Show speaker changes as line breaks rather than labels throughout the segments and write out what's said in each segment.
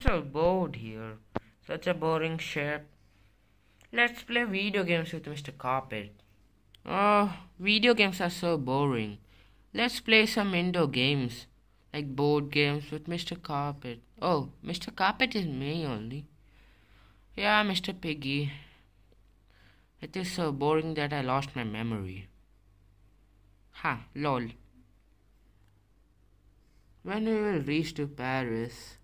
such a boring ship. Let's play video games with Mr. Carpet. Oh, video games are so boring. Let's play some indoor games, like board games with Mr. Carpet. Oh, Mr. Carpet is me only. Yeah, Mr. Piggy. It is so boring that I lost my memory. Ha, lol. When we will reach to Paris?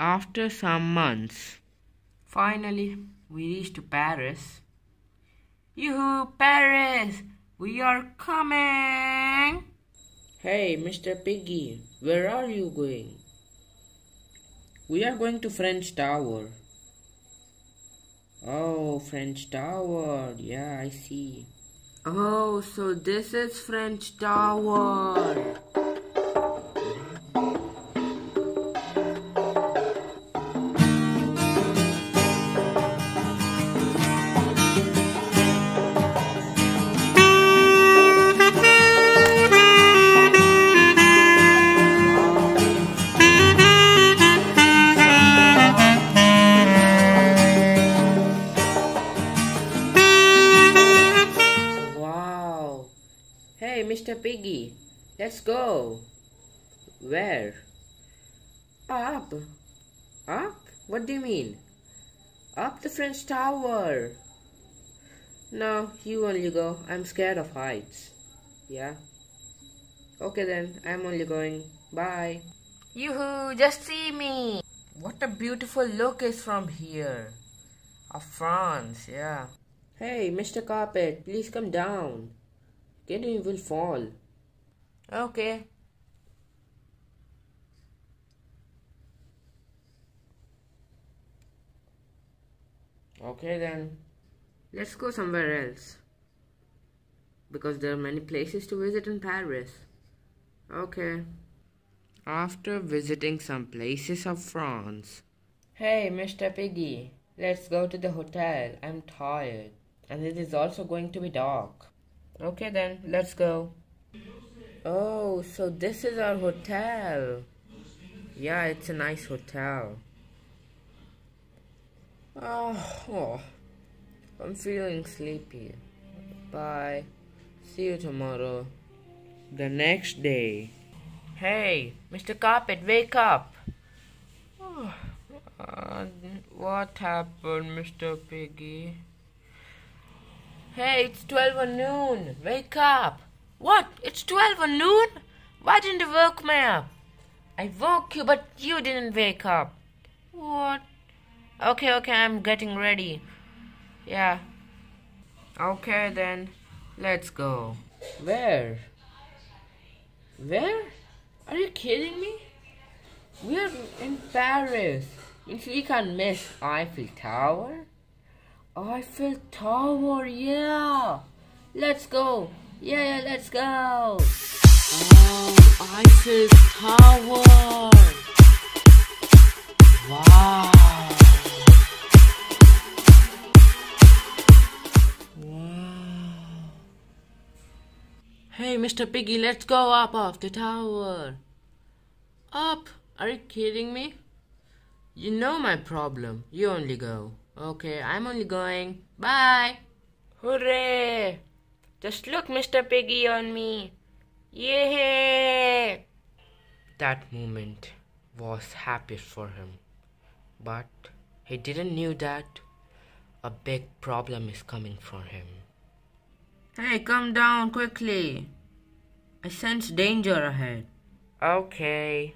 After some months. Finally, we reached to Paris. Yoo-hoo, Paris! We are coming! Hey, Mr. Piggy, where are you going? We are going to French Tower. Oh, French Tower. Yeah, I see. Oh, so this is French Tower. Hey, Mr. Piggy, let's go. Where? Up. Up? What do you mean? Up the French Tower. No, you only go. I'm scared of heights. Yeah? Okay then, I'm only going. Bye. Yoo-hoo, just see me. What a beautiful look is from here. Of France, yeah. Hey, Mr. Carpet, please come down. You will fall. Okay. Okay then. Let's go somewhere else. Because there are many places to visit in Paris. Okay. After visiting some places of France. Hey, Mr. Piggy, let's go to the hotel. I'm tired. And it is also going to be dark. Okay then, let's go. Oh, so this is our hotel. Yeah, it's a nice hotel. Oh, oh, I'm feeling sleepy. Bye. See you tomorrow. The next day. Hey, Mr. Carpet, wake up. Oh, uh, what happened, Mr. Piggy? Hey, it's 12 or noon. Wake up. What? It's 12 or noon? Why didn't you wake me up? I woke you, but you didn't wake up. What? Okay, okay, I'm getting ready. Yeah. Okay, then. Let's go. Where? Where? Are you kidding me? We are in Paris. We can't miss Eiffel Tower. Eiffel Tower, yeah. Let's go. Yeah, yeah, let's go. Oh, Eiffel Tower. Wow. Wow. Hey, Mr. Piggy, let's go up off the tower. Up? Are you kidding me? You know my problem. You only go. Okay, I'm only going. Bye. Hooray! Just look, Mr. Piggy, on me. Yay! That moment was happiest for him. But he didn't knew that a big problem is coming for him. Hey, come down quickly. I sense danger ahead. Okay.